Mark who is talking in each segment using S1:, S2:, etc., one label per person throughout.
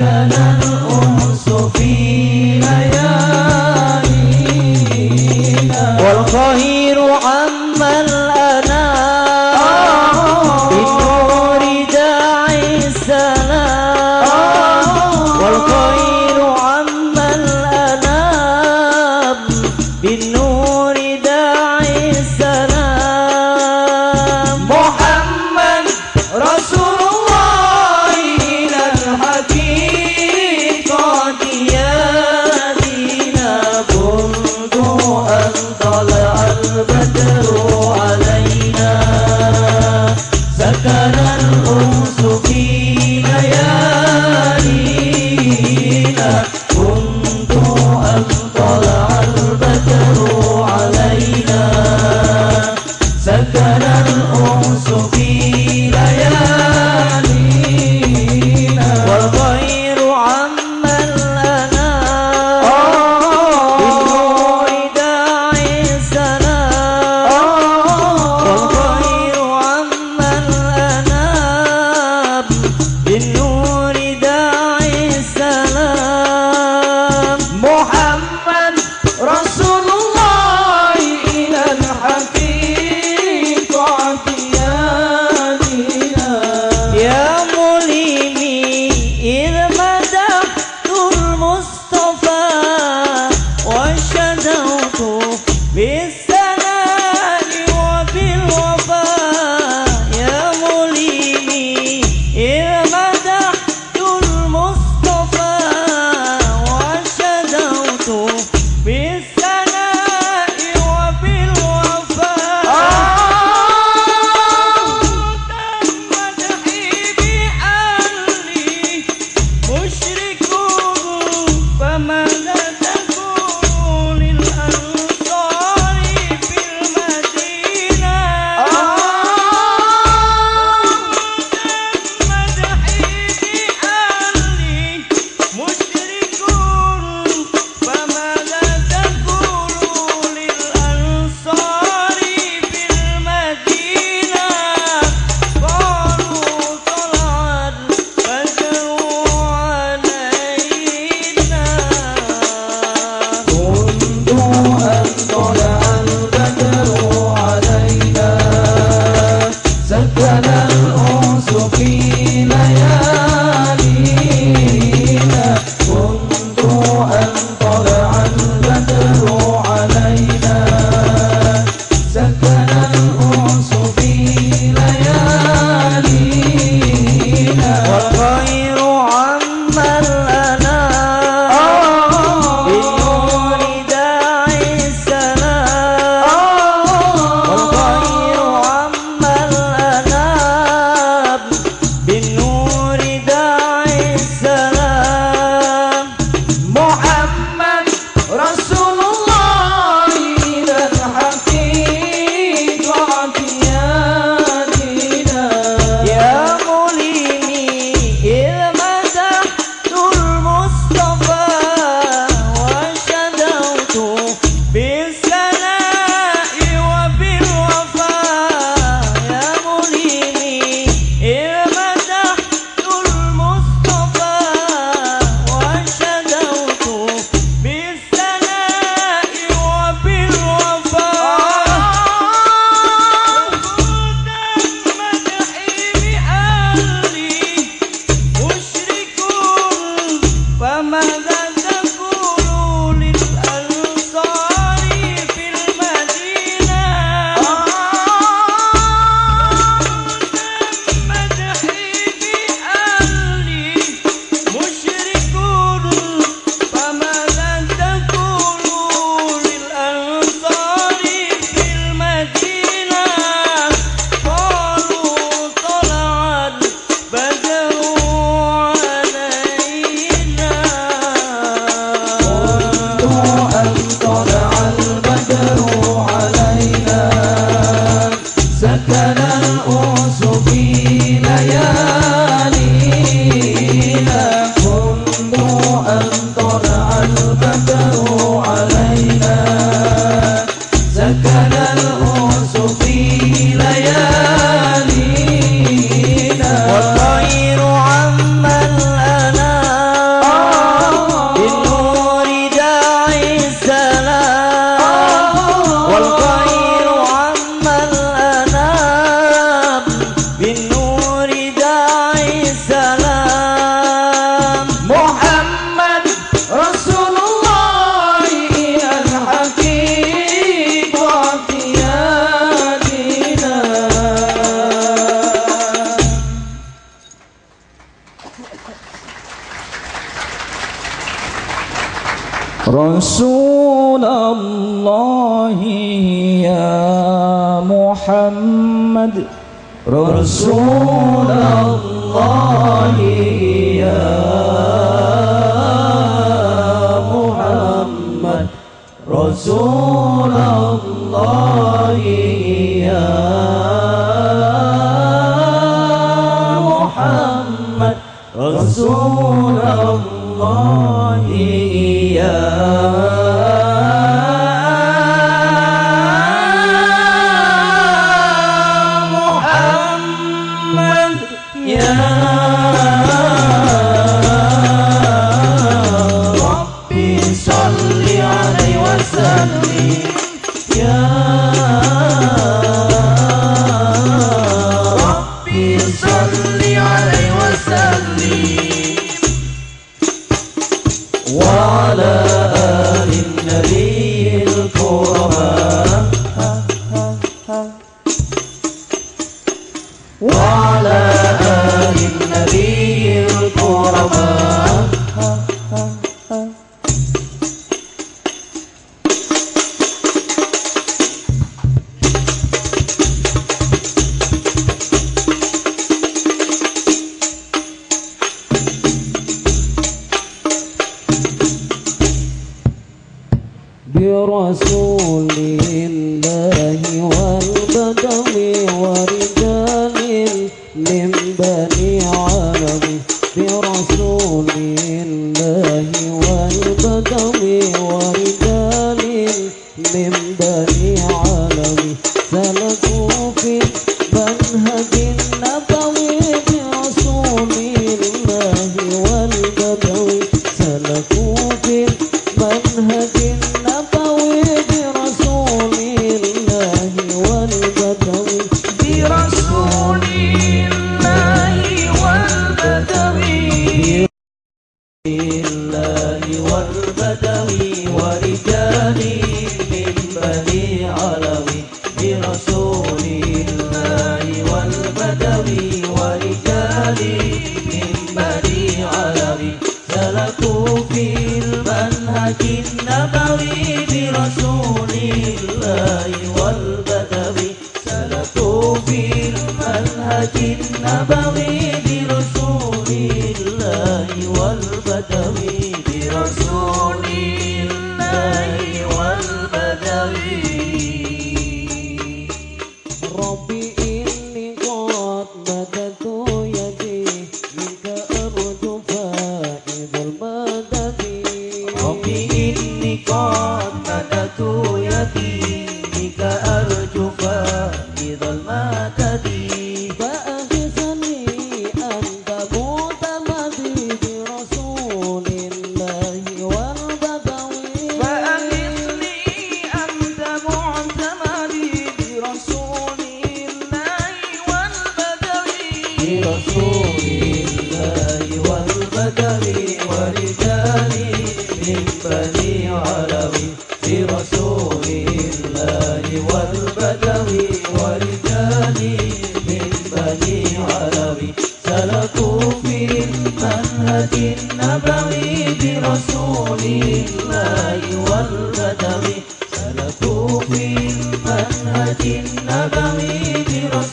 S1: مدحت المصطفى وشدوت رسول الله يا محمد. رسول الله يا محمد. رسول يا جميل بني علوي برسول الله والبدوي ورجال من بني علوي سلكوا في المنهج النبوي برسول الله والبدوي سلكوا في المنهج النبوي kopi ini kok tak ada منهج النبوي برسول الله والبدوي سلكوا في المنهج النبوي برسول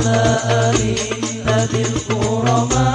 S1: على آل نادي الكرماء